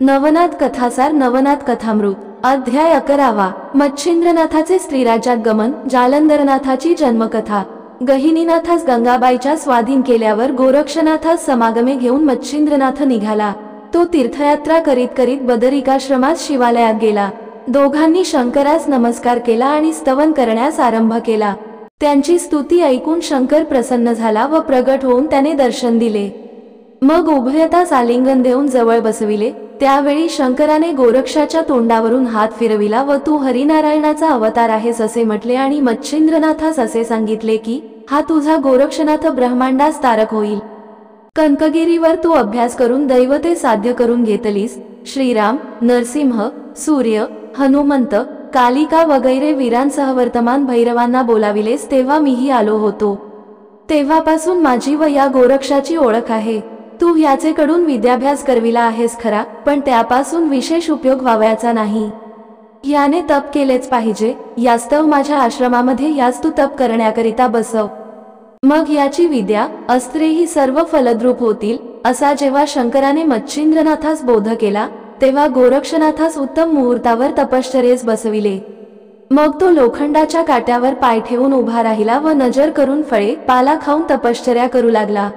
नवनाथ कथासार नवनाथ कथामृत अध्याय अकरावा. मच्छिंद्रनाथाचे स्त्रीराज्यात गमन जालंधरनाथाची जन्मकथा. गहिनीनाथास गंगाबाईच्या स्वाधीन केल्यावर गोरक्षनाथास समागमे घेऊन मच्छिंद्रनाथ निघाला. तो तीर्थयात्रा करीत करीत बदरिकाश्रमात शिवालयात गेला. दोघांनी शंकरास नमस्कार केला आणि स्तवन करण्यास आरंभ केला. त्यांची स्तुती ऐकून शंकर प्रसन्न झाला व प्रगट होऊन त्याने दर्शन दिले. मग उभयता सालिंगन देऊन जवळ बसविले. त्यावेळी शंकराने गोरक्षाच्या तोंडावरून हात फिरविला व तू हरिनारायणाचा अवतार आहेस असे म्हटले आणि मच्छिंद्रनाथास असे सांगितले की हा तुझा गोरक्षनाथ ब्रह्मांडास तारक होईल. कनकगिरीवर तू अभ्यास करून दैवते साध्य करून घेतलीस. श्रीराम नरसिंह सूर्य हनुमंत कालिका वगैरे वीरांसह वर्तमान भैरवांना बोलाविलेस तेव्हा मीही आलो होतो. तेव्हापासून माझी व या गोरक्षाची ओळख आहे. तू ह्याचेकडून विद्याभ्यास करविला आहेस खरा पण त्यापासून विशेष उपयोग व्हावयाचा नाही. याने तप केलेच पाहिजे यास्तव माझ्या आश्रमामध्ये याच तू तप करण्याकरिता बसव. मग याची विद्या अस्त्रेही सर्व फलद्रूप होतील असा जेव्हा शंकराने मच्छिंद्रनाथास बोध केला तेव्हा गोरक्षनाथास उत्तम मुहूर्तावर तपश्चर्येस बसविले. मग तो लोखंडाच्या काट्यावर पाय ठेवून उभा राहिला व नजर करून फळे पाला खाऊन तपश्चर्या करू लागला.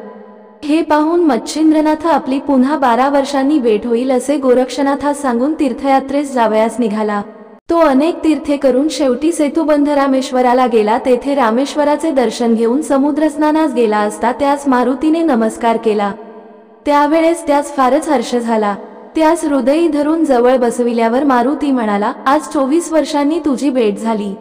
हे पाहून मच्छिंद्रनाथ आपली पुन्हा बारा वर्षांनी भेट होईल असे गोरक्षनाथास सांगून तीर्थयात्रेस जावयास निघाला. तो अनेक तीर्थे करून शेवटी सेतुबंध रामेश्वराला गेला. तेथे रामेश्वराचे दर्शन घेऊन समुद्रस्नानास गेला असता त्यास मारुतीने नमस्कार केला. त्यावेळेस त्यास फारच हर्ष झाला. त्यास हृदयी धरून जवळ बसविल्यावर मारुती म्हणाला आज चोवीस वर्षांनी तुझी भेट झाली.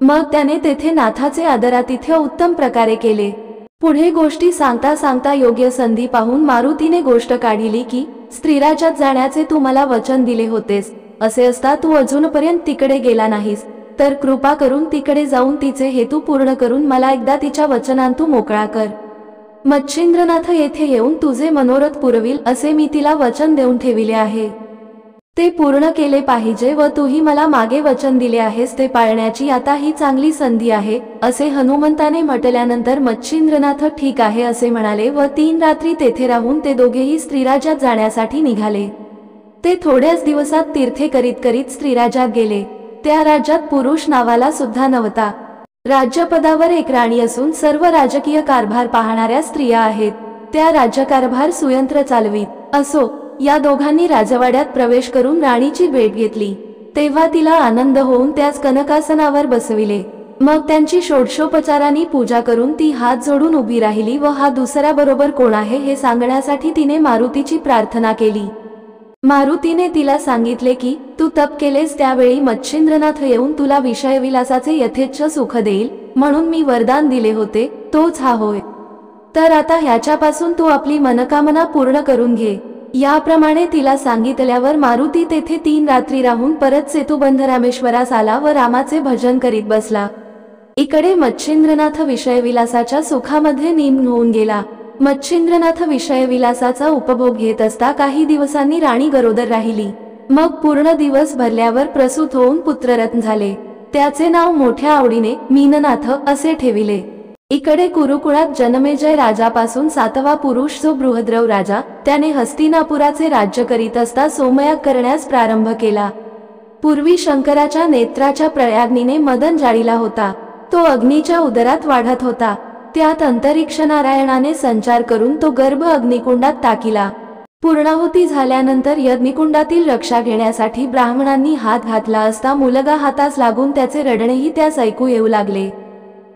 मग त्याने तेथे नाथाचे आदरातिथ्य उत्तम प्रकारे केले. पुढे गोष्टी सांगता सांगता योग्य संधी पाहून मारुतीने गोष्ट काढिली की स्त्रीराज्यात जाण्याचे तू मला वचन दिले होतेस असे असता तू अजूनपर्यंत तिकडे गेला नाहीस तर कृपा करून तिकडे जाऊन तिचे हेतू पूर्ण करून मला एकदा तिच्या वचनांतू मोकळा कर. मच्छिंद्रनाथ येथे येऊन तुझे मनोरथ पुरविल असे मी तिला वचन देऊन ठेविले आहे. ते पूर्ण केले पाहिजे व तूही मला मागे वचन दिले आहेस ते पाळण्याची आता ही चांगली संधी आहे असे हनुमंताने म्हटल्यानंतर मच्छिंद्रनाथ ठीक आहे असे म्हणाले व तीन रात्री तेथे राहून ते दोघेही स्त्रीराज्यात जाण्यासाठी निघाले. ते थोड्याच दिवसात तीर्थे करीत करीत स्त्रीराजात गेले. त्या राज्यात पुरुष नावाला सुद्धा नव्हता. राज्यपदावर एक राणी असून सर्व राजकीय कारभार पाहणाऱ्या स्त्रिया आहेत. त्या राज्यकारभार सुयंत्र चालवीत. असो या दोघांनी राजवाड्यात प्रवेश करून राणीची भेट घेतली. तेव्हा तिला आनंद होऊन त्याच कनकासनावर बसविले. मग त्यांची षोडशोपचारांनी पूजा करून ती हात जोडून उभी राहिली व हा दुसऱ्या बरोबर कोण आहे हे सांगण्यासाठी तिने मारुतीची प्रार्थना केली. मारुतीने तिला सांगितले की तू तप केलेस त्यावेळी मच्छिंद्रनाथ येऊन तुला विषयविलासाचे यथेच्छ सुख देईल म्हणून मी वरदान दिले होते तोच हा होय. तर आता ह्याच्यापासून तू आपली मनकामना पूर्ण करून घे. याप्रमाणे तिला सांगितल्यावर मारुती तेथे तीन रात्री राहून परत सेतुबंध रामेश्वरास आला व रामाचे भजन करीत बसला. इकडे मच्छिंद्रनाथ विषयविलासाच्या सुखामध्ये निम्न होऊन गेला. मच्छिंद्रनाथ विषयविलासाचा उपभोग घेत असता काही दिवसांनी राणी गरोदर राहिली. मग पूर्ण दिवस भरल्यावर प्रसूत होऊन पुत्ररत्न झाले. त्याचे नाव मोठ्या आवडीने मीननाथ असे ठेविले. इकडे कुरुकुळात जनमेजय राजापासून सातवा पुरुष जो बृहद्रव राजा त्याने हस्तिनापुराचे राज्य करीत असता सोमयाग करण्यास प्रारंभ केला. पूर्वी शंकराच्या नेत्राच्या प्रयाग्नीने मदन जाळीला होता. तो अग्नीच्या उदरात वाढत होता. त्यात अंतरिक्ष नारायणाने संचार करून तो गर्भ अग्निकुंडात टाकिला. पूर्णाहुती झाल्यानंतर यज्ञकुंडातील रक्षा घेण्यासाठी ब्राह्मणांनी हात घातला असता मुलगा हातास लागून त्याचे रडणेही त्यास ऐकू येऊ लागले.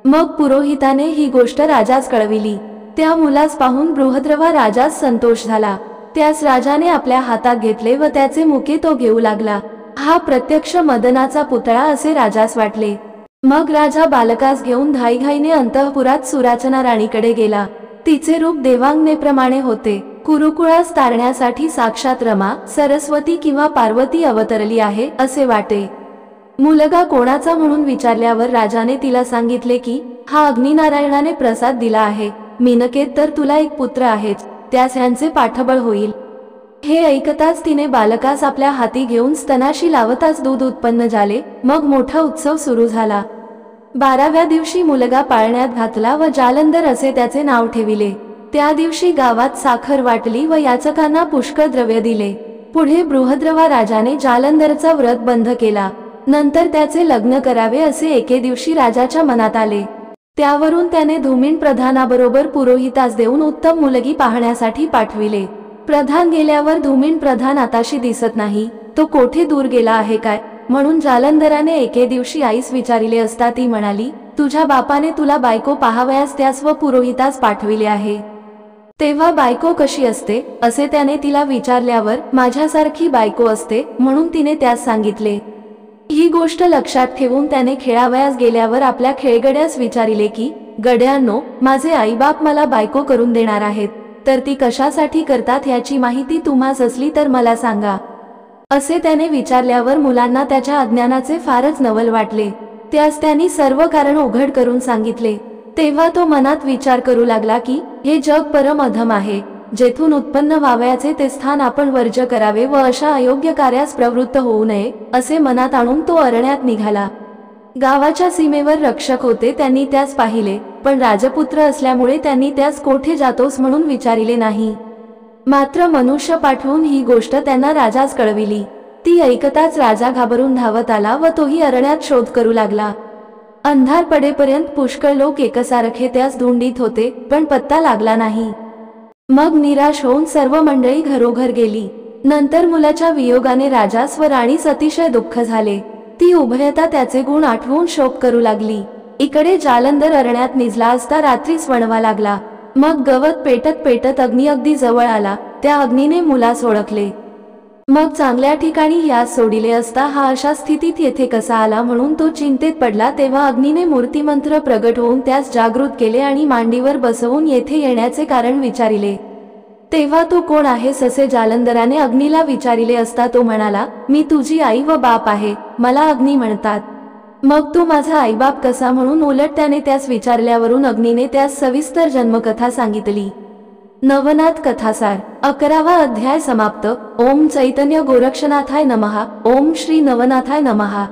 मग पुरोहिताने ही गोष्ट राजास कळविली. त्या मुलास पाहून बृहद्रवा राजास संतोष झाला. त्यास राजाने आपल्या हातात घेतले व त्याचे मुके तो घेऊ लागला. हा प्रत्यक्ष मदनाचा पुतळा असे राजास वाटले. मग राजा बालकास घेऊन घाईघाईने अंतःपुरात सुराचना राणीकडे गेला. तिचे रूप देवांगनेप्रमाणे होते. कुरुकुळास तारण्यासाठी साक्षात रमा सरस्वती किंवा पार्वती अवतरली आहे असे वाटे. मुलगा कोणाचा म्हणून विचारल्यावर राजाने तिला सांगितले की हा अग्निनारायणाने प्रसाद दिला आहे. मिनकेत तर तुला एक पुत्र आहेच. त्यास ह्यांचे पाठबळ होईल. हे ऐकताच तिने बालकास आपल्या हाती घेऊन स्तनाशी लावताच दूध उत्पन्न झाले. मग मोठा उत्सव सुरू झाला. बाराव्या दिवशी मुलगा पाळण्यात घातला व जालंधर असे त्याचे नाव ठेविले. त्या दिवशी गावात साखर वाटली व याचकांना पुष्कळ द्रव्य दिले. पुढे बृहद्रवा राजाने जालंधरचा व्रत बंद केला. नंतर त्याचे लग्न करावे असे एके दिवशी राजाच्या मनात आले. त्यावरून त्याने धुमीन प्रधानाबरोबर पुरोहितास देऊन उत्तम मुलगी पाहण्यासाठी पाठविले. प्रधान गेल्यावर धुमीन प्रधान आताशी दिसत नाही. तो कोठे दूर गेला आहे काय? म्हणून जालंधराने एके दिवशी आईस विचारिले असता ती म्हणाली तुझ्या बापाने तुला बायको पाहावयास त्यास व पुरोहितास पाठविले आहे. तेव्हा बायको कशी असते? असे त्याने तिला विचारल्यावर माझ्यासारखी बायको असते म्हणून तिने त्यास सांगितले. ही गोष्ट लक्षात ठेवून त्याने खेळावयास गेल्यावर आपल्या खेळगड्यास विचारिले की गड्यांनो माझे आईबाप मला बायको करून देणार आहेत. तर ती कशासाठी करतात याची माहिती तुम्हास असली तर मला सांगा. असे त्याने विचारल्यावर मुलांना त्याच्या अज्ञानाचे फारच नवल वाटले. त्यास त्यांनी सर्व कारण उघड करून सांगितले. तेव्हा तो मनात विचार करू लागला की हे जग परम अधम आहे. जेथून उत्पन्न व्हावयाचे ते स्थान आपण वर्ज करावे व अशा अयोग्य कार्यास प्रवृत्त होऊ नये असे मनात आणून तो अरण्यात निघाला. गावाच्या सीमेवर रक्षक होते त्यांनी त्यास पाहिले पण राजपुत्र असल्यामुळे त्यांनी त्यास कोठे जातोस म्हणून विचारिले नाही. मात्र मनुष्य पाठवून ही गोष्ट त्यांना राजास कळविली. ती ऐकताच राजा घाबरून धावत आला व तोही अरण्यात शोध करू लागला. अंधार पडेपर्यंत पुष्कळ लोक एकसारखे त्यास धुंडीत होते पण पत्ता लागला नाही. मग निराश होऊन सर्व मंडळी घरोघर गेली. नंतर मुलाच्या वियोगाने राजास व राणीस अतिशय दुःख झाले. ती उभयता त्याचे गुण आठवून शोक करू लागली. इकडे जालंधर अरण्यात निजला असता रात्रीच वणवा लागला. मग गवत पेटत पेटत अग्नी अगदी जवळ आला. त्या अग्नीने मुलास ओळखले. मग चांगल्या ठिकाणी यास सोडिले असता हा अशा स्थितीत येथे कसा आला म्हणून तो चिंतेत पडला तेव्हा अग्नीने मूर्तिमंत्र प्रगट होऊन त्यास जागृत केले आणि मांडीवर बसवून येथे येण्याचे कारण विचारिले. तेव्हा तू कोण आहेस असे जालंधराने अग्नीला विचारिले असता तो म्हणाला मी तुझी आई व बाप आहे मला अग्नी म्हणतात. मग तू माझा आईबाप कसा? म्हणून उलट त्याने त्यास विचारल्यावरून अग्नीने त्यास सविस्तर जन्मकथा सांगितली. नवनाथ कथासार अकरावा अध्याय समाप्त. ओम चैतन्य गोरक्षनाथाय नमहा ओम श्री नवनाथाय नमहा